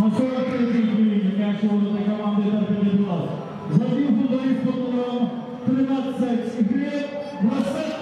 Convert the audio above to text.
На 43-й хвилині м'яч у ворота команди Торпедоглаз. Забив футболіст під номером 13 гри Василь